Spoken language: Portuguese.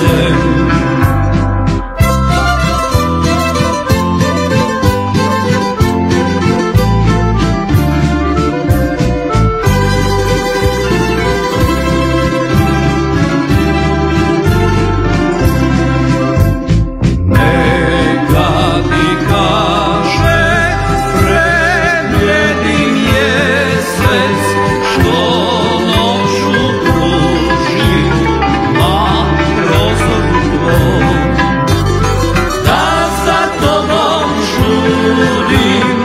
them tudo.